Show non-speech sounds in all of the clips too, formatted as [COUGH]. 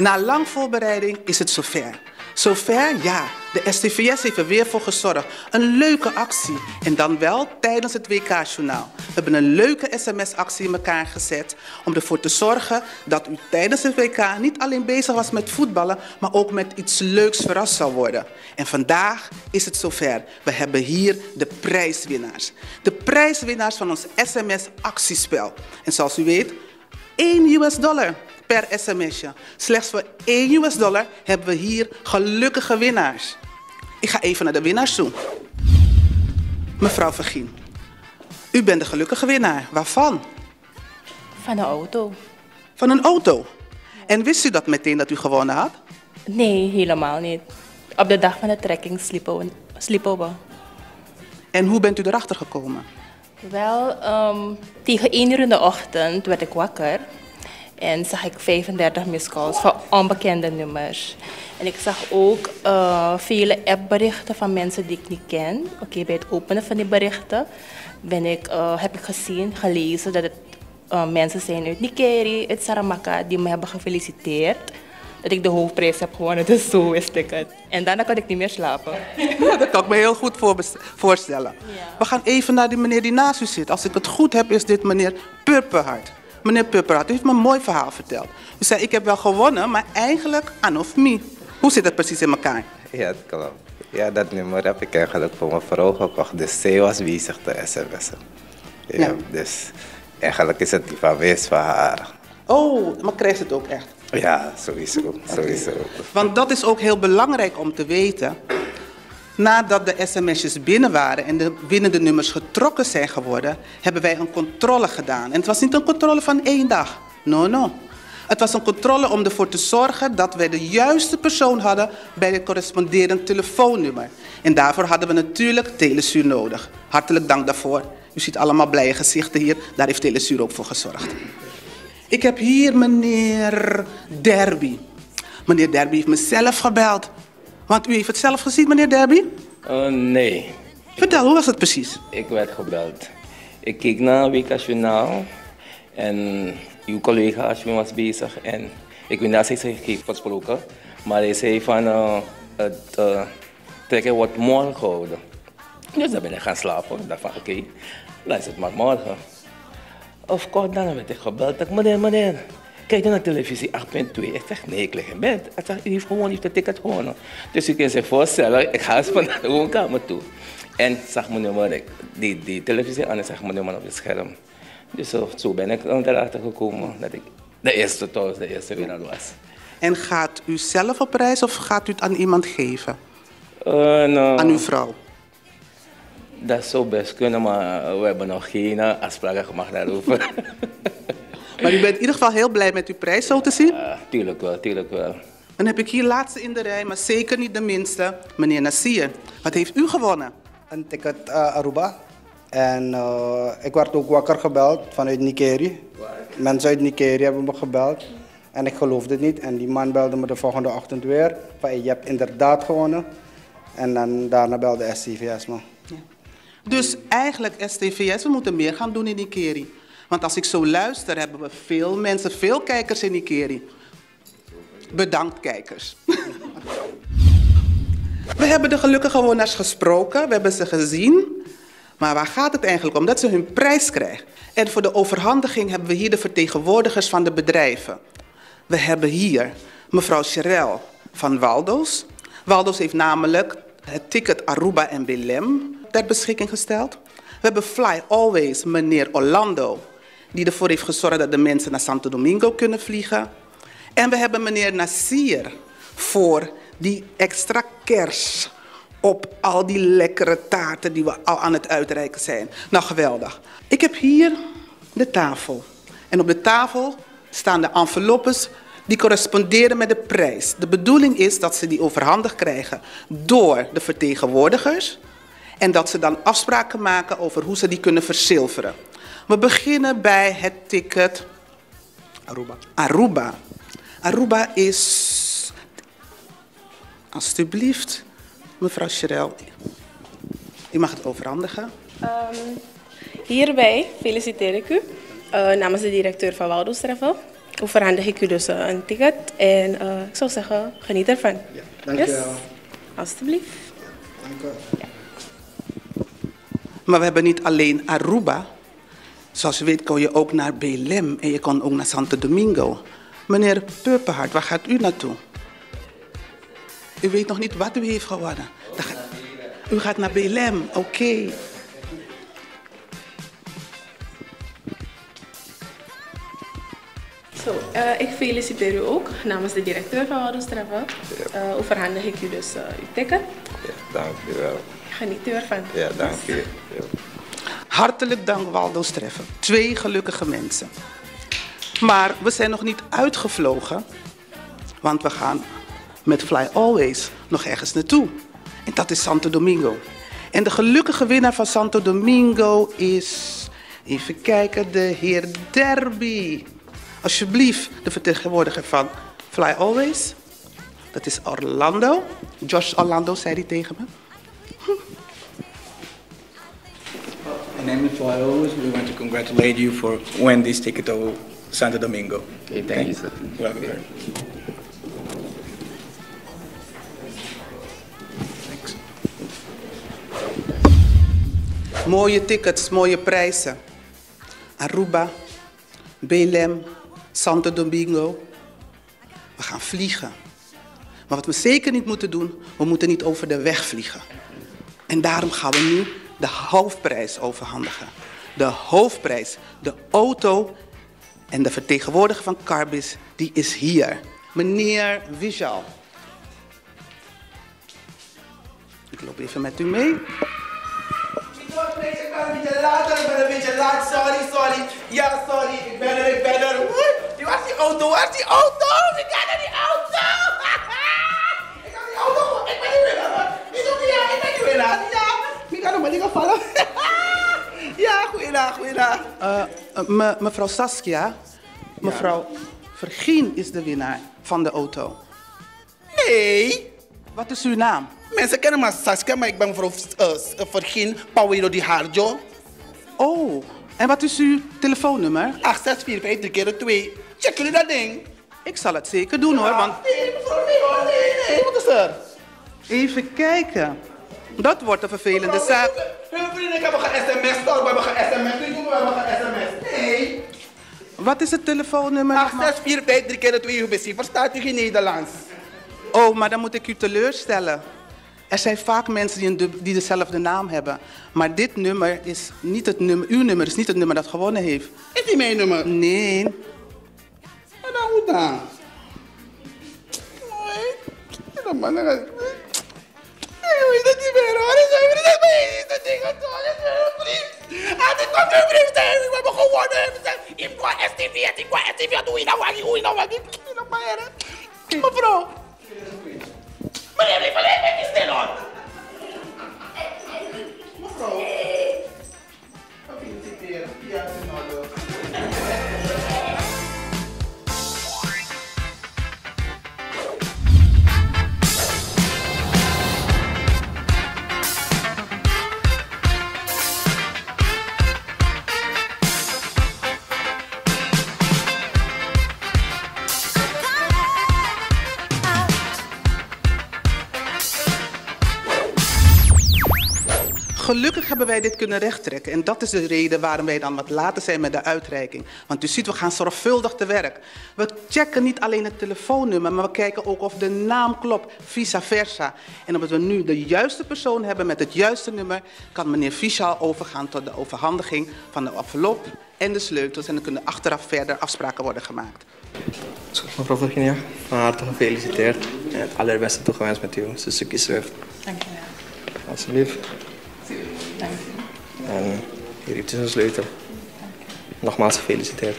Na lang voorbereiding is het zover. Zover, ja. De STVS heeft er weer voor gezorgd. Een leuke actie. En dan wel tijdens het WK-journaal. We hebben een leuke sms-actie in elkaar gezet... om ervoor te zorgen dat u tijdens het WK niet alleen bezig was met voetballen... maar ook met iets leuks verrast zou worden. En vandaag is het zover. We hebben hier de prijswinnaars. De prijswinnaars van ons sms-actiespel. En zoals u weet, 1 US dollar per sms'je. Slechts voor 1 US dollar hebben we hier gelukkige winnaars. Ik ga even naar de winnaars toe. Mevrouw Vergien, u bent de gelukkige winnaar. Waarvan? Van een auto. Van een auto. En wist u dat meteen dat u gewonnen had? Nee, helemaal niet. Op de dag van de trekking sliepen we. En hoe bent u erachter gekomen? Wel, um, tegen 1 uur in de ochtend werd ik wakker. En zag ik 35 calls van onbekende nummers. En ik zag ook uh, vele appberichten van mensen die ik niet ken. Oké, bij het openen van die berichten ben ik, uh, heb ik gezien, gelezen dat het uh, mensen zijn uit Nikeri, uit Saramaka, die me hebben gefeliciteerd. Dat ik de hoofdprijs heb gewonnen, dus zo wist ik het. En daarna kon ik niet meer slapen. [LAUGHS] Ja, dat kan ik me heel goed voorstellen. Ja. We gaan even naar die meneer die naast u zit. Als ik het goed heb, is dit meneer Purperhart. Meneer Pupperat, u heeft me een mooi verhaal verteld. U zei, ik heb wel gewonnen, maar eigenlijk an of me. Hoe zit dat precies in elkaar? Ja, dat klopt. Ja, dat nummer heb ik eigenlijk voor mijn vrouw gekocht. Dus zij was bezig te sms'en. Ja, ja. Dus eigenlijk is het die van wees van haar. Oh, maar krijgt het ook echt? Ja, sowieso. sowieso. Want dat is ook heel belangrijk om te weten. Nadat de sms'jes binnen waren en de winnende nummers getrokken zijn geworden, hebben wij een controle gedaan. En het was niet een controle van één dag. No, no. Het was een controle om ervoor te zorgen dat wij de juiste persoon hadden bij het corresponderend telefoonnummer. En daarvoor hadden we natuurlijk Telesuur nodig. Hartelijk dank daarvoor. U ziet allemaal blije gezichten hier. Daar heeft Telesuur ook voor gezorgd. Ik heb hier meneer Derby. Meneer Derby heeft me zelf gebeld. Want u heeft het zelf gezien, meneer Derby? Uh, nee. Vertel, hoe was het precies? Ik werd gebeld. Ik keek naar WK Journaal en uw collega Ashwin was bezig. En ik weet niet of hij heeft gesproken, maar hij zei van uh, het uh, trekken wordt morgen gehouden. Dus dan ben ik gaan slapen. Ik dacht van oké, okay, dan is het maar morgen. Of kort dan werd ik gebeld. Ik meneer, meneer, Kijk dan naar televisie 8.2. Ik zeg, nee, ik lig in bed. Hij zegt, u heeft gewoon heeft de ticket gewonnen. Dus u kunt zich voorstellen, ik ga eens naar de woonkamer toe. En zag mijn nummer, die, die televisie aan en zag mijn nummer op het scherm. Dus zo, zo ben ik erachter gekomen dat ik de eerste thuis, de eerste winnaar was. En gaat u zelf op reis of gaat u het aan iemand geven? Uh, nou, aan uw vrouw? Dat zou best kunnen, maar we hebben nog geen afspraken gemaakt daarover. [LAUGHS] Maar u bent in ieder geval heel blij met uw prijs, zo te zien? Ja, tuurlijk wel, tuurlijk wel. Dan heb ik hier laatste in de rij, maar zeker niet de minste, meneer Nassir. Wat heeft u gewonnen? Een ticket uh, Aruba. En uh, ik werd ook wakker gebeld vanuit Nikeri. Mensen uit Nikeri hebben me gebeld. En ik geloofde het niet. En die man belde me de volgende ochtend weer. Van, je hebt inderdaad gewonnen. En dan, daarna belde STVS me. Ja. Dus eigenlijk STVS, we moeten meer gaan doen in Nikeri. Want als ik zo luister, hebben we veel mensen, veel kijkers in Ikeri. Bedankt kijkers. [LAUGHS] we hebben de gelukkige woners gesproken, we hebben ze gezien. Maar waar gaat het eigenlijk om? Dat ze hun prijs krijgen. En voor de overhandiging hebben we hier de vertegenwoordigers van de bedrijven. We hebben hier mevrouw Cherel van Waldo's. Waldo's heeft namelijk het ticket Aruba en Belem ter beschikking gesteld. We hebben Fly Always, meneer Orlando die ervoor heeft gezorgd dat de mensen naar Santo Domingo kunnen vliegen. En we hebben meneer Nassir voor die extra kers op al die lekkere taarten die we al aan het uitreiken zijn. Nou, geweldig. Ik heb hier de tafel. En op de tafel staan de enveloppes die corresponderen met de prijs. De bedoeling is dat ze die overhandig krijgen door de vertegenwoordigers. En dat ze dan afspraken maken over hoe ze die kunnen verzilveren. We beginnen bij het ticket Aruba. Aruba. Aruba is, alstublieft, mevrouw Cherel, u mag het overhandigen. Um, hierbij feliciteer ik u uh, namens de directeur van Waldo's Travel. overhandig ik u dus eh, een ticket. En eh, ik zou zeggen, geniet ervan. Ja, dankjewel. Alsjeblieft. Dank u wel. Maar we hebben niet alleen Aruba. Zoals je weet kon je ook naar Belém en je kon ook naar Santo Domingo. Meneer Purperhart, waar gaat u naartoe? U weet nog niet wat u heeft gewonnen. Ga- U gaat naar Belém, oké. Zo, eh, ik feliciteer u ook namens de directeur van Ouderstreffen. Uh, overhandig ik u dus eh, uw ticket. Ja, dank u wel. Geniet u ervan. Ja, dank u. Hartelijk dank Waldo Streffen. Twee gelukkige mensen. Maar we zijn nog niet uitgevlogen, want we gaan met Fly Always nog ergens naartoe. En dat is Santo Domingo. En de gelukkige winnaar van Santo Domingo is, even kijken, de heer Derby. Alsjeblieft, de vertegenwoordiger van Fly Always. Dat is Orlando. Josh Orlando zei hij tegen me. Name is Always. We want to congratulate you for winning this ticket to Santo Domingo. Okay, thank you, sir. Welcome. Thanks. Mooie tickets, mooie prijzen. Aruba, Belém, Santo Domingo. We gaan vliegen. Maar wat we zeker niet moeten doen, we moeten niet over de weg vliegen. En daarom gaan we nu de hoofdprijs overhandigen. De hoofdprijs, de auto en de vertegenwoordiger van Carbis, die is hier. Meneer Vijal. Ik loop even met u mee. Ik ben een beetje ik ben een beetje laat. Sorry, sorry. Ja, sorry. Ik ben er, ik ben er. Die was die auto, waar is die auto? Ik ga naar die goeiedag, goeiedag. Eh, eh, me- mevrouw Saskia, mevrouw Vergien is de winnaar van de auto. Nee. Wat is uw naam? Mensen kennen me Saskia, maar ik ben mevrouw uh, Vergin Paulo Di Harjo. Oh, en wat is uw telefoonnummer? 8645 3 keer 2. Check jullie dat ding? Ik zal het zeker doen hoor, want Nee, mevrouw, nee hoor, nee, nee. Wat is er? even kijken. Dat wordt een vervelende zaak. Vrienden hebben geen sms? We hebben geen sms. We hebben sms. Nee. Wat is het telefoonnummer? nogmaals? 8645 3 keer 2 UBC. Verstaat u geen Nederlands? Oh, maar dan moet ik u teleurstellen. Er zijn vaak mensen die, een die dezelfde naam hebben. Maar dit nummer is niet het nummer, uw nummer is niet het nummer dat gewonnen heeft. Is die mijn nummer? Nee. En dan hoe dan? Ik... Nee, meer? Is dat ding aan het brief? Ah, dit komt een brief zijn. We hebben gewonnen. We zijn- Ik wou STV, ik wou STV. Doe je nou wat? Doe je nou wat? Doe je nou maar hè? Mevrouw. Meneer, blijf alleen met je stil hoor. Gelukkig hebben wij dit kunnen rechttrekken. En dat is de reden waarom wij dan wat later zijn met de uitreiking. Want u ziet, we gaan zorgvuldig te werk. We checken niet alleen het telefoonnummer, maar we kijken ook of de naam klopt, vice versa. En omdat we nu de juiste persoon hebben met het juiste nummer, kan meneer Fischal overgaan tot de overhandiging van de envelop en de sleutels. En dan kunnen achteraf verder afspraken worden gemaakt. Mevrouw Virginia, van harte gefeliciteerd. En het allerbeste toegewenst met uw Suzuki Swift. Dankjewel. Alsjeblieft. Dank u. En hier heeft u zijn sleutel. Nogmaals gefeliciteerd.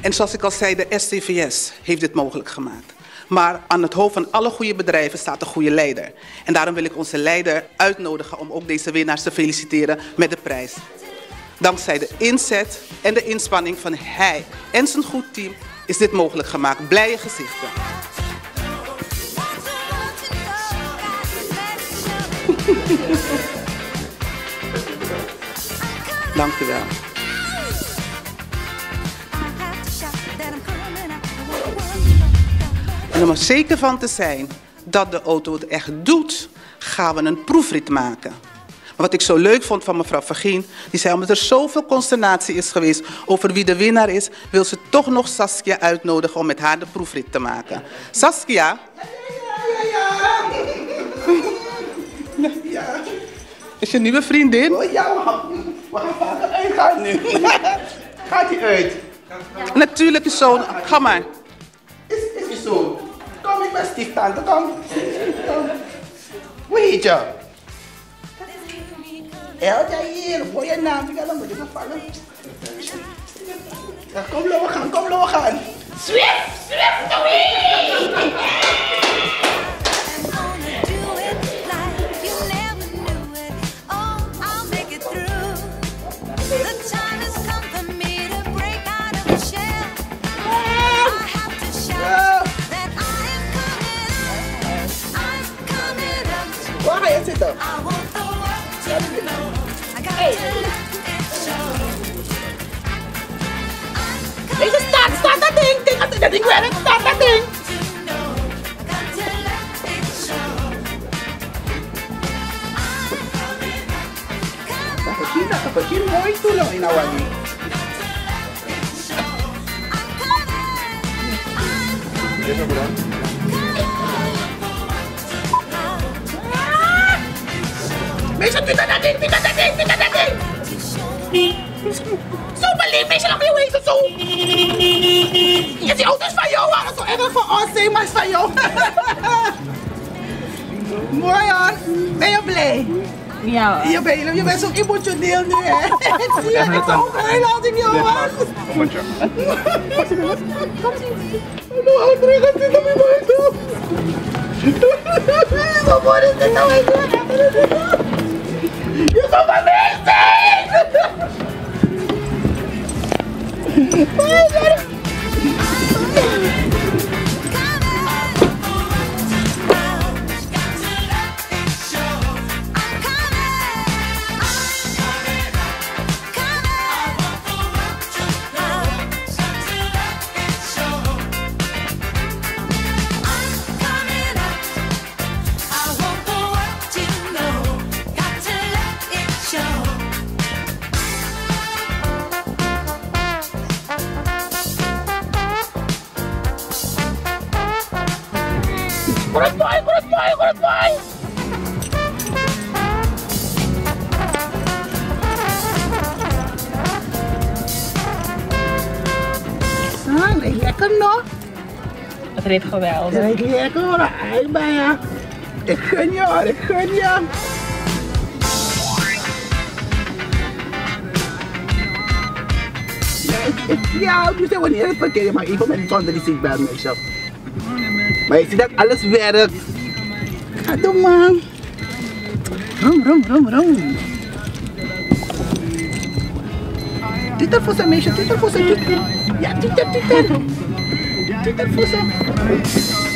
En zoals ik al zei, de STVS heeft dit mogelijk gemaakt. Maar aan het hoofd van alle goede bedrijven staat een goede leider. En daarom wil ik onze leider uitnodigen om ook deze winnaars te feliciteren met de prijs. Dankzij de inzet en de inspanning van hij en zijn goed team is dit mogelijk gemaakt. Blije gezichten. [LAUGHS] Dank u wel. En om er zeker van te zijn dat de auto het echt doet, gaan we een proefrit maken. Wat ik zo leuk vond van mevrouw Vergien, die zei omdat er zoveel consternatie is geweest over wie de winnaar is, wil ze toch nog Saskia uitnodigen om met haar de proefrit te maken. Saskia? Ja. Is je nieuwe vriendin? Oh ja, we gaan, uitgaan nu. [LAUGHS] Gaat hij uit? Natuurlijk is zo. Ga maar. Is, is je zo? Kom, ik ben stieftante, kom. kom. Hoe heet je? Elja hier, voor je naam, ik moet je vallen. Kom, laten we gaan, kom, laten we gaan. Swift, swift away! Waar ga je zitten? Deze staat, staat dat ding, ding, dat, dat ding werkt, staat dat ding. Nakikita ka pa, sino mo ito lang inawagi? Meisje, tika tika dat ding, tika dat ding! Zo beleefd, meisje, lang je wezen, zo! Ja, die auto is van jou, zo erg van ons zijn, maar is van jou. Mooi hoor, ben je blij? Ja. Je bent, je bent zo emotioneel nu, hè? Ik zie je, ik ook heel hard in jou, man. Kom maar, Kom zien. Hallo, André, gaat dit op je? Zo mooi is dit nou weer. Je zou van mij zijn! Het geweldig. Rijdt lekker hoor, hij bij je. Ik gun je hoor, ik gun je. Ja, ik- ik- ik wist wanneer het verkeerd maar even met die zonder die seatbelt meisje. Maar je ziet dat alles werkt. Ga doen man. Rom, rom, rom, rom. Twitter voor zijn meisje, Twitter voor zijn. Ja, Twitter, Twitter. Twitter voor zijn.